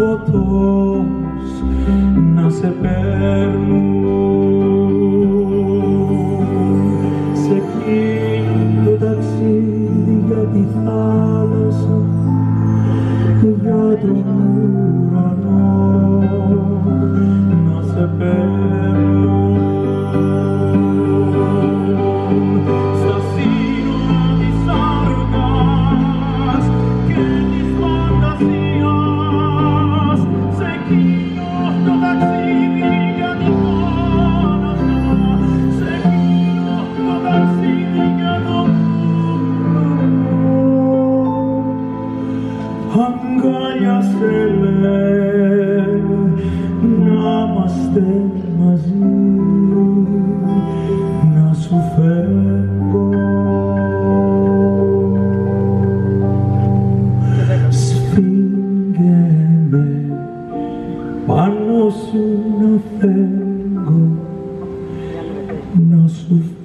fotos nace perno años se ve Namaste Masí Na sufego Sfíngeme Manos una fego Na sufego